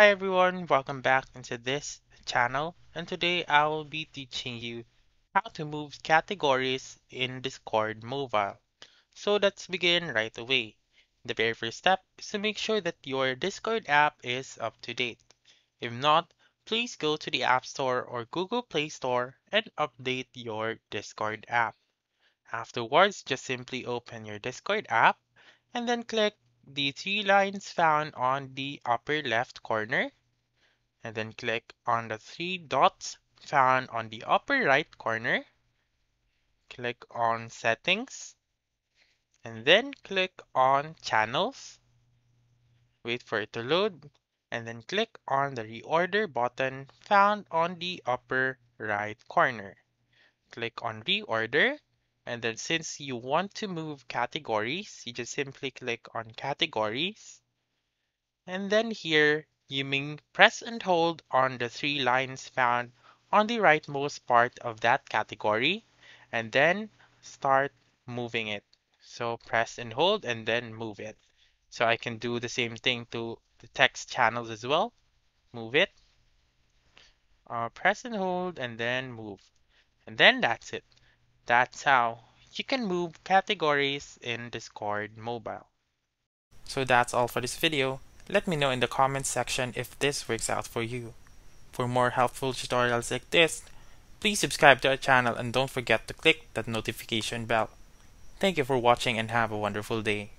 Hi everyone, welcome back into this channel and today I will be teaching you how to move categories in Discord Mobile. So let's begin right away. The very first step is to make sure that your Discord app is up to date. If not, please go to the App Store or Google Play Store and update your Discord app. Afterwards, just simply open your Discord app and then click the three lines found on the upper left corner and then click on the three dots found on the upper right corner. Click on settings and then click on channels. Wait for it to load and then click on the reorder button found on the upper right corner. Click on reorder and then since you want to move categories, you just simply click on categories. And then here, you may press and hold on the three lines found on the rightmost part of that category and then start moving it. So press and hold and then move it. So I can do the same thing to the text channels as well. Move it. Uh, press and hold and then move. And then that's it. That's how you can move categories in Discord Mobile. So that's all for this video. Let me know in the comments section if this works out for you. For more helpful tutorials like this, please subscribe to our channel and don't forget to click that notification bell. Thank you for watching and have a wonderful day.